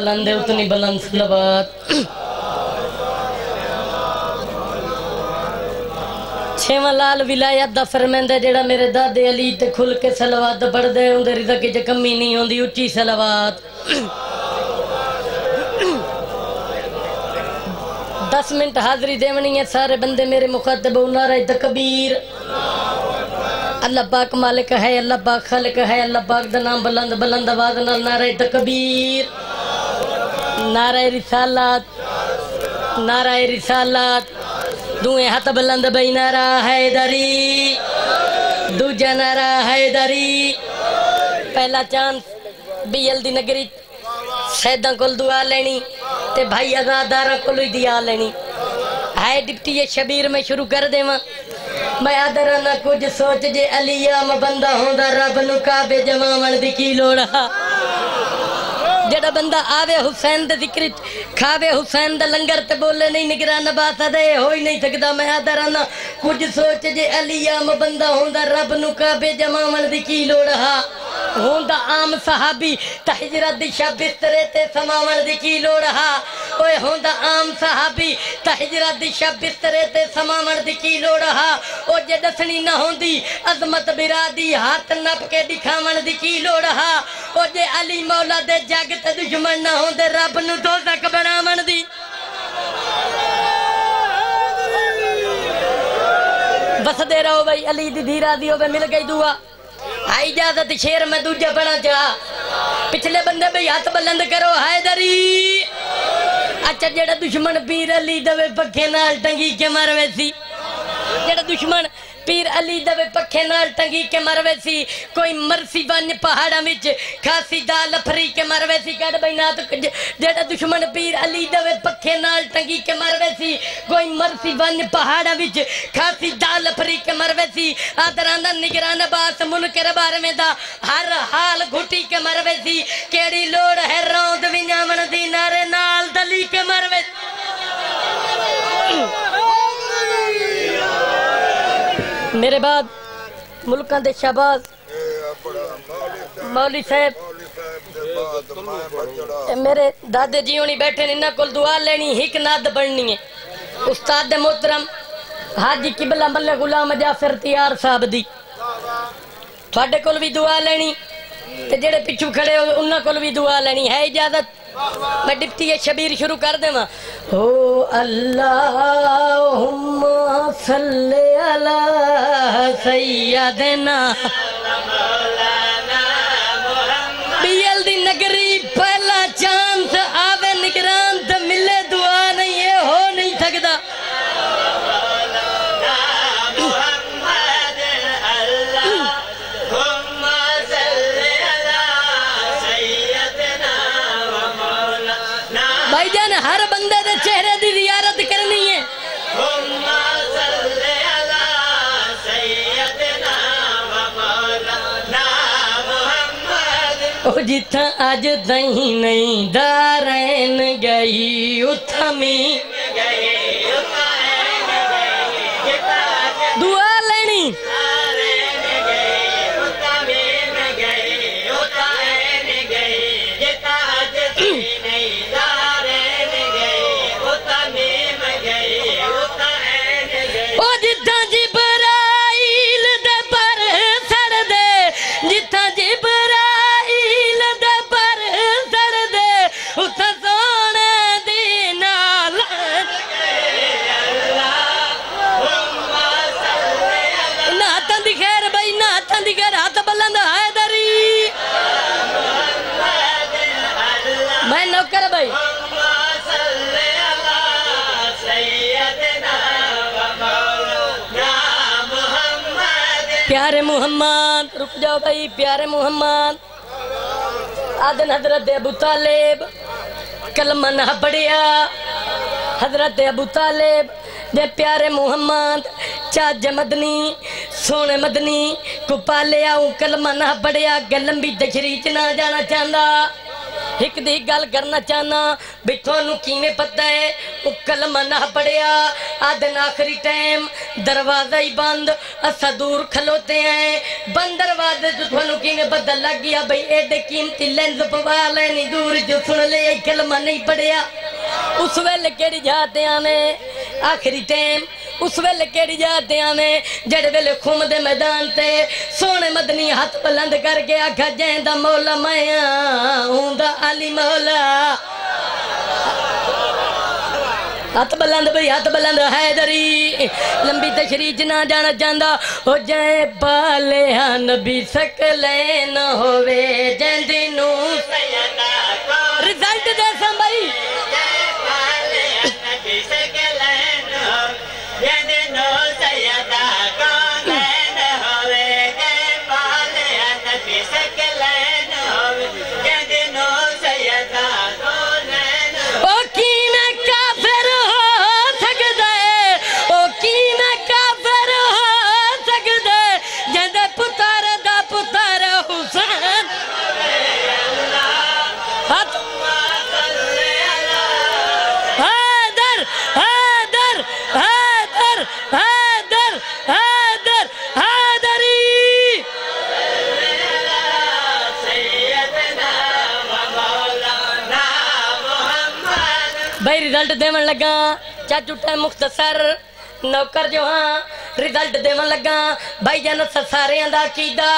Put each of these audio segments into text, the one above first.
बुलंद है उतनी बुलंद सलवात। छेवां लाल विलायत दा फरमांदा जेड़ा मेरे दादे अली ते खुल के सलवात पढ़दे उंदे रिज़क च कमी नहीं होंदी, उच्ची सलवात। दस मिनट हाजिरी देवनी है, सारे बंदे मेरे मुखतब नारे तकबीर। अल्लाह पाक मालिक है, अल्लाह पाक खालिक है, अल्लाह पाक दा नाम बुलंद बुलंद आवाज़ नारे तकबीर। नारे रिसालत नारा रिसालत। दुए हाथ बुलंद बई नारा हैदरी दूजा नारा हैदरी पहला चांस बीएल दी नगरी सैदा कोल दुआ लेनी, ते भाई अजादारा कोल दिया लेनी। है डिप्टी ये शबीर, में शुरू कर देवा। मैं आदर ना कुछ सोच जे अलियाम बंदा होंदा रब नु दी की लोड़ हा। जेड़ा बंदा आवे हुसैन दे ज़िक्र खावे हुसैन दा लंगर ते बोले नहीं निगरान बात दे हो ही नहीं सकदा मैं आदर ना कुछ सोच जे अलियाम बंदा होंदा रब नु काबे जमावण दी की लोड़ हा होंदा आम सहाबी त हिजरत दिशा बिस्तरे ते समावण दी की लोड़ हा ओए होंदा आम सहाबी, त दिशा बिस्तरे ते समावण दी की लोड़ हा? ओ जे दसनी न होंदी, अजमत बिरादी हाथ नप के दिखावण दी की लोड़ हा? ओ जे अली मौला दे जग ते दुश्मन न होंदे, रब नु दोजख बनावण दी। बसदे रहो भाई, अली दी धीरा दी होवे, मिल गई दुआ। आई इजाज़त, शेर में दूजा बना चाह पिछले बंदे भाई हाथ बुलंद करो हैदरी अच्छा जेड़ा दुश्मन पीर अली दवे पखे नाल टंगी के मर वैसी जेड़ा दुश्मन पीर अली दे पखे नाल टंगी के मरवे सी। कोई मरसी बन पहाड़ा विच, खासी दाल फरी के मरवे सी। कड़ बैना तो जेड़ा दुश्मन पीर अली दे पखे नाल टंगी के मरवे सी। कोई मरसी बन पहाड़ा विच, खासी दाल फरी के मरवे सी। आदराना निगरान बास मुल्क रबार में दा, हर हाल घुटी के मरवे सी। केड़ी लोड़ है रौंद विजावन दी, नारे नाल दली के मरवे Oh मेरे बाद मुल्क शहबाज मौली साहब मेरे दादे जी होनी बैठे ने इन्होंने को दुआ लेनी, हिक नद बननी है। उस्ताद मोहतरम, हाजी किबला मल्ले गुलाम जाफ़र तियार साहब दी। थोड़े कोल भी दुआ लेनी जेड़े पिछू खड़े उन्होंने कोल भी दुआ लेनी, है इजाज़त? मैं डिप्टी शबीर शुरू कर देवा। हो अल्लाह सल्ले अला सैयदना। जिथा अज दही नहीं दारैन गई उथमी। दुआ लेनी। मोहम्मद, रुक जाओ भाई प्यारे मोहम्मद। आदन हज़रत अबू तालेब, कलमा ना पढ़िया। हज़रत अबू तालेब दे प्यारे मोहम्मद चाज मदनी, सोने मदनी को पालिया कलमा ना पढ़िया गलम भी दशरी च ना जाना चाहता ਇੱਕ ਦੀ ਗੱਲ ਕਰਨਾ ਚਾਹਨਾ ਵੀ ਤੁਹਾਨੂੰ ਕਿਵੇਂ ਪਤਾ ਹੈ? ਉਹ ਕਲਮਾ ਨਾ ਪੜਿਆ ਆਦਨ ਆਖਰੀ ਟਾਈਮ ਦਰਵਾਜ਼ਾ ਹੀ ਬੰਦ ਅਸਾਂ ਦੂਰ ਖਲੋਤੇ ਆਏ ਬੰਦ ਦਰਵਾਜ਼ੇ ਤੋਂ ਤੁਹਾਨੂੰ ਕਿਵੇਂ ਪਤਾ ਲੱਗ ਗਿਆ ਬਈ ਐਡੇ ਕੀਮਤੀ ਲੈਂਸ ਪਵਾ ਲੈਣੀ, ਦੂਰ ਜੋ ਸੁਣ ਲਿਆ ਕਲਮਾ ਨਹੀਂ ਪੜਿਆ। ਉਸ ਵੇਲੇ ਕਿਹੜੀ ਜਾਤਿਆਂ ਨੇ ਆਖਰੀ ਟਾਈਮ उस वेले केड़ी याद आवे, जेड़े वेले खुम दे मैदान ते। सोने मदनी हाथ बुलंद करके आखा, जैंदा मौला माया हूंदा अली मौला। हथ बुलंद भाई, हथ बुलंद, हैदरी। लंबी तशरी च ना जाना चाहता हो जय पाले नबी सकले न होवे, जैंदी रिज़ल्ट दे सम भाई रिज़ल्ट देवन लगा। चाचू टाइम मुख्तसर नौकर जो हाँ रिज़ल्ट देवन लगा। भाई जान सारे दा कीदा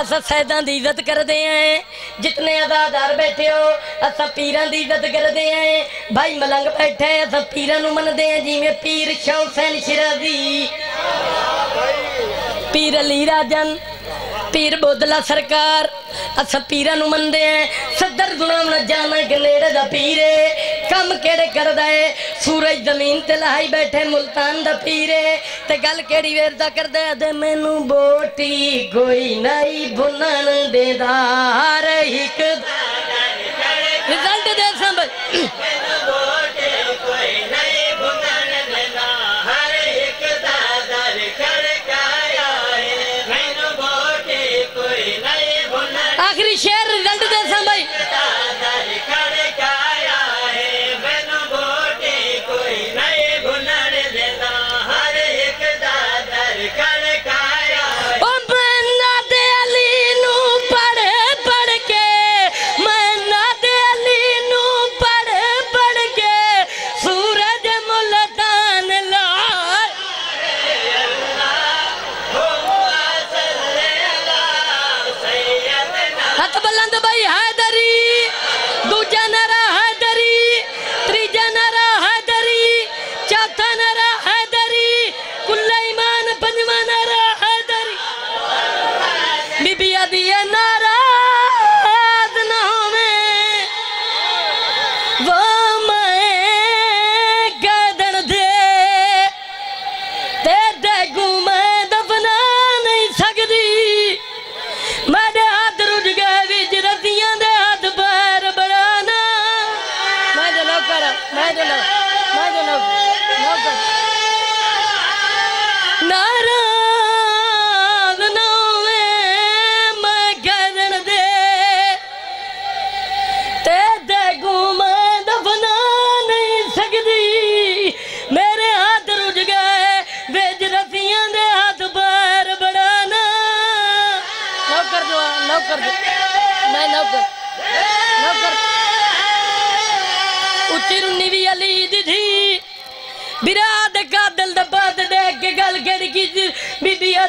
असा सैदा की इज़्ज़त करते हैं। जितने अदादार बैठे हो, असा पीर की इज़्ज़त करते हैं। भाई मलंग बैठे हैं, असा पीर मनते हैं। जिमें पीर शौ सैन शिराजी। पीर अली राजन, पीर बोदला सरकार। असा पीर मनते हैं। सदर गुलाम जाना दा पीरे कम केड़े करदा है? सूरज ज़मीन ते लहाई बैठे मुल्तान दा पीरे ते गल केड़ी वेर दा करदा है? दे मैनू बोटी कोई नहीं बुनन देदा। हर बीबी आदि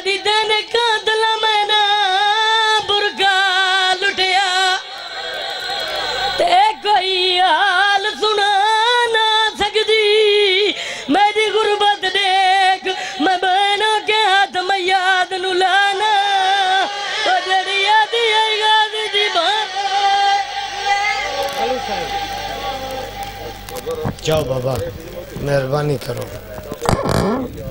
दीदे मैना बुरगा लुटिया। ते कोई हाल सुना ना सकती मेरी गुरबत देख मैं बहनों के हाथ में याद नुलाना जाओ बाबा मेहरबानी करो। हाँ?